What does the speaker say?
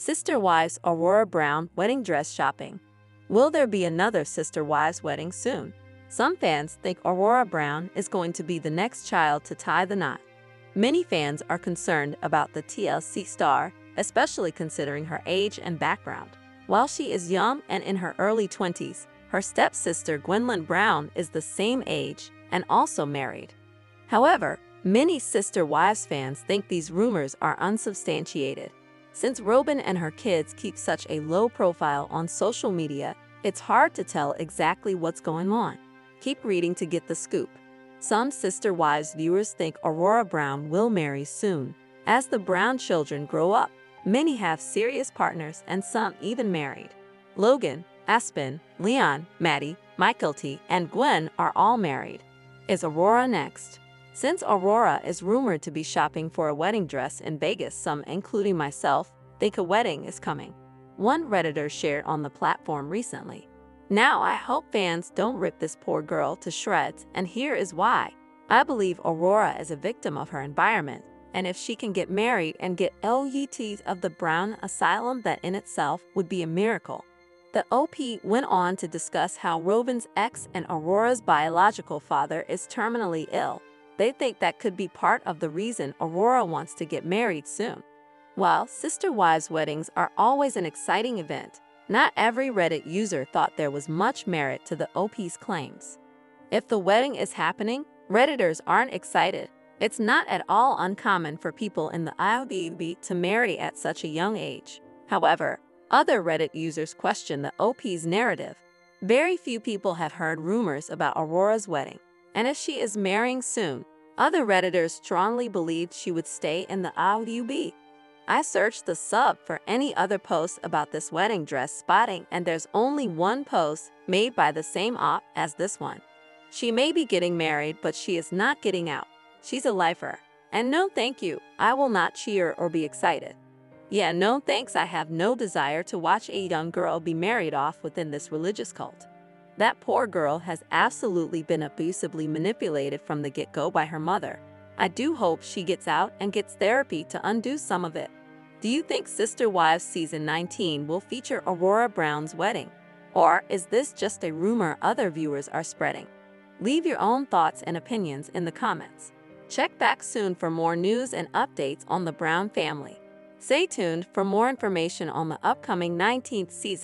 Sister Wives Aurora Brown wedding dress shopping. Will there be another Sister Wives wedding soon? Some fans think Aurora Brown is going to be the next child to tie the knot. Many fans are concerned about the TLC star, especially considering her age and background. While she is young and in her early 20s, her stepsister Gwendolyn Brown is the same age and also married. However, many Sister Wives fans think these rumors are unsubstantiated. Since Robyn and her kids keep such a low profile on social media, it's hard to tell exactly what's going on. Keep reading to get the scoop. Some Sister Wives viewers think Aurora Brown will marry soon. As the Brown children grow up, many have serious partners and some even married. Logan, Aspen, Leon, Maddie, Mykelti, and Gwen are all married. Is Aurora next? Since Aurora is rumored to be shopping for a wedding dress in Vegas, some, including myself, think a wedding is coming. One Redditor shared on the platform recently. Now I hope fans don't rip this poor girl to shreds, and here is why. I believe Aurora is a victim of her environment, and if she can get married and get LUTs of the Brown Asylum, that in itself would be a miracle. The OP went on to discuss how Robyn's ex and Aurora's biological father is terminally ill they think that could be part of the reason Aurora wants to get married soon. While sister wives weddings are always an exciting event, not every Reddit user thought there was much merit to the OP's claims. If the wedding is happening, Redditors aren't excited. It's not at all uncommon for people in the ILBB to marry at such a young age. However, other Reddit users question the OP's narrative. Very few people have heard rumors about Aurora's wedding, and if she is marrying soon, other Redditors strongly believed she would stay in the AUB. I searched the sub for any other posts about this wedding dress spotting and there's only one post made by the same op as this one. She may be getting married, but she is not getting out. She's a lifer. And no thank you, I will not cheer or be excited. Yeah, no thanks, I have no desire to watch a young girl be married off within this religious cult. That poor girl has absolutely been abusively manipulated from the get-go by her mother. I do hope she gets out and gets therapy to undo some of it. Do you think Sister Wives Season 19 will feature Aurora Brown's wedding? Or is this just a rumor other viewers are spreading? Leave your own thoughts and opinions in the comments. Check back soon for more news and updates on the Brown family. Stay tuned for more information on the upcoming 19th season.